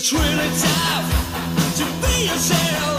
It's really tough to be yourself.